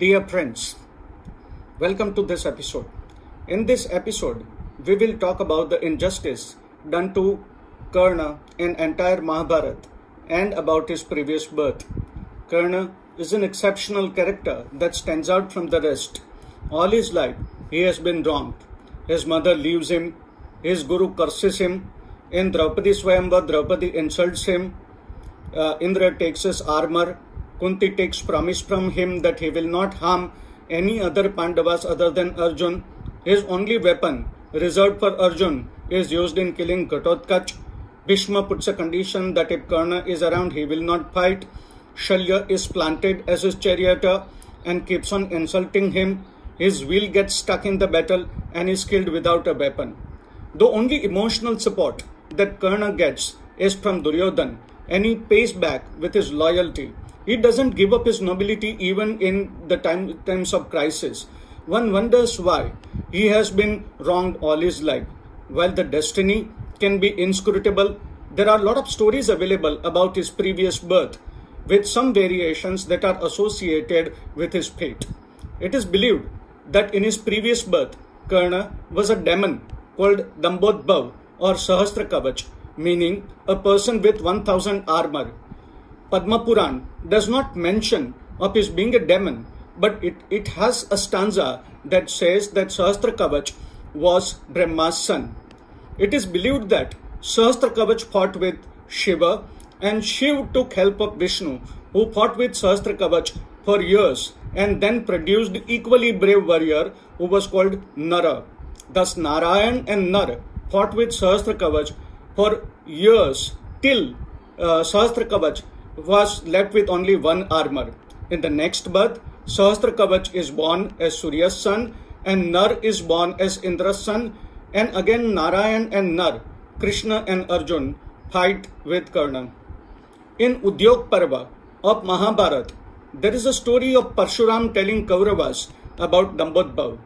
Dear friends, welcome to this episode. In this episode, we will talk about the injustice done to Karna in entire Mahabharata and about his previous birth. Karna is an exceptional character that stands out from the rest. All his life, he has been wronged. His mother leaves him, his guru curses him. In Draupadi Swayamvar, Draupadi insults him. Uh, Indra takes his armor. Kunti takes promise from him that he will not harm any other Pandavas other than Arjun. His only weapon, reserved for Arjun, is used in killing Ghatotkacha. Bhishma puts a condition that if Karna is around, he will not fight. Shalya is planted as his charioteer and keeps on insulting him. His wheel gets stuck in the battle and is killed without a weapon. The only emotional support that Karna gets is from Duryodhan and he pays back with his loyalty. He doesn't give up his nobility even in the time, times of crisis. One wonders why he has been wronged all his life. While the destiny can be inscrutable, there are a lot of stories available about his previous birth with some variations that are associated with his fate. It is believed that in his previous birth, Karna was a demon called Dambodbhav or Sahasra Kavach, meaning a person with 1000 armor. Padma Puran does not mention of his being a demon, but it, it has a stanza that says that Sahasra Kavach was Brahma's son. It is believed that Sahasra Kavach fought with Shiva and Shiva took help of Vishnu, who fought with Sahasra Kavach for years and then produced equally brave warrior who was called Nara. Thus Narayan and Nar fought with Sahasra Kavach for years till uh, was left with only one armor. In the next birth, Sahasra Kavach is born as Surya's son and Nar is born as Indra's son and again Narayan and Nar, Krishna and Arjun fight with Karna. In Udyog Parva of Mahabharata, there is a story of Parshuram telling Kauravas about Dambodbhav.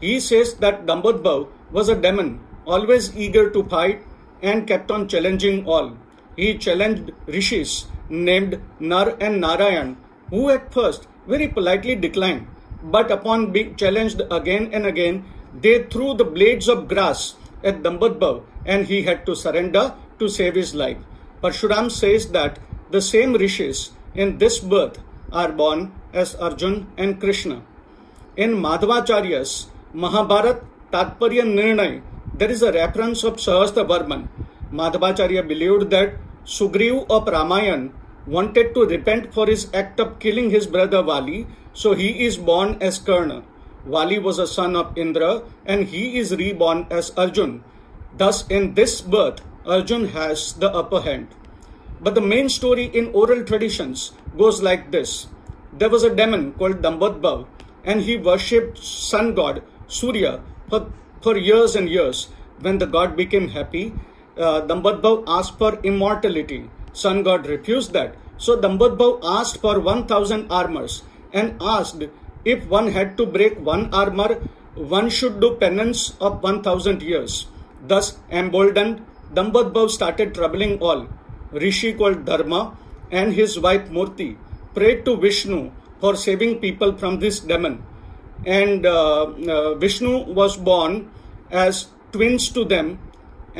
He says that Dambodbhav was a demon, always eager to fight and kept on challenging all. He challenged rishis named Nar and Narayan, who at first very politely declined, but upon being challenged again and again, they threw the blades of grass at Dambodbhav and he had to surrender to save his life. Parshuram says that the same rishis in this birth are born as Arjun and Krishna. In Madhvacharya's Mahabharat Tatparya Nirnay, there is a reference of Sahasra Varman. Madhvacharya believed that Sugriv of Ramayan wanted to repent for his act of killing his brother Vali, so he is born as Karna. Vali was a son of Indra and he is reborn as Arjun. Thus, in this birth, Arjun has the upper hand. But the main story in oral traditions goes like this. There was a demon called Dambodbhav and he worshipped sun god Surya for, for years and years. When the god became happy, uh, Dambodbhav asked for immortality. Sun god refused that. So Dambodbhav asked for 1000 armors and asked if one had to break one armor, one should do penance of 1000 years. Thus emboldened, Dambodbhav started troubling all. Rishi called Dharma and his wife Murti prayed to Vishnu for saving people from this demon. And uh, uh, Vishnu was born as twins to them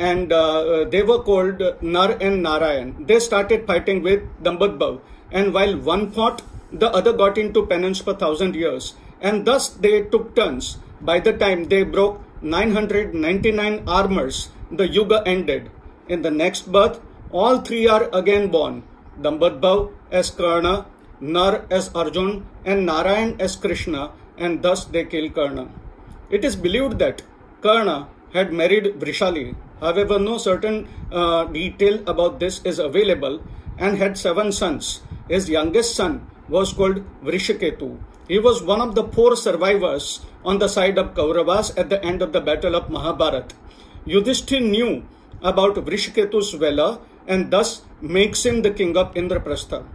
and uh, they were called Nar and Narayan. They started fighting with Dambodbhav and while one fought, the other got into penance for thousand years. And thus they took turns. By the time they broke 999 armors, the Yuga ended. In the next birth, all three are again born. Dambodbhav as Karna, Nar as Arjun, and Narayan as Krishna, and thus they kill Karna. It is believed that Karna had married Vrishali. However, no certain uh, detail about this is available and had seven sons. His youngest son was called Vrishiketu. He was one of the four survivors on the side of Kauravas at the end of the battle of Mahabharata. Yudhishthir knew about Vrishiketu's valor and thus makes him the king of Indraprastha.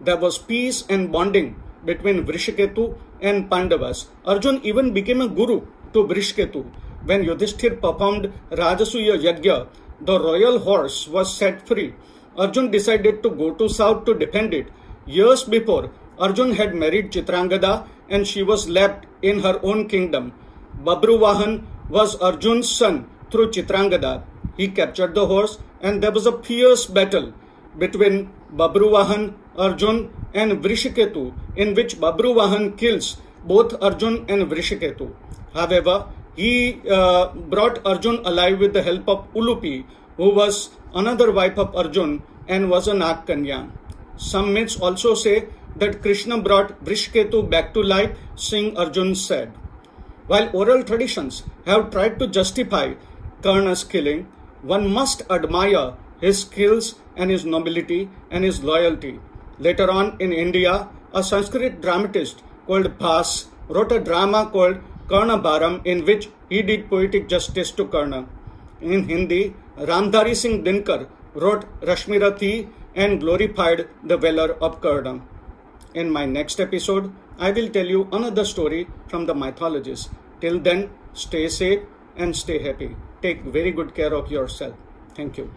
There was peace and bonding between Vrishiketu and Pandavas. Arjun even became a guru to Vrishiketu. When Yudhishthir performed Rajasuya Yajna, the royal horse was set free. Arjun decided to go to south to defend it. Years before, Arjun had married Chitrangada and she was left in her own kingdom. Babruvahan was Arjun's son through Chitrangada. He captured the horse and there was a fierce battle between Babruvahan, Arjun and Vrishiketu in which Babruvahan kills both Arjun and Vrishiketu. However, he uh, brought Arjun alive with the help of Ulupi, who was another wife of Arjun and was a Nag Kanya. Some myths also say that Krishna brought Vrishiketu back to life, Singh Arjun said. While oral traditions have tried to justify Karna's killing, one must admire his skills and his nobility and his loyalty. Later on in India, a Sanskrit dramatist called Bhas wrote a drama called Karna Bharam in which he did poetic justice to Karna. In Hindi, Ramdhari Singh Dinkar wrote Rashmirathi and glorified the valor of Karna. In my next episode, I will tell you another story from the mythologies. Till then, stay safe and stay happy. Take very good care of yourself. Thank you.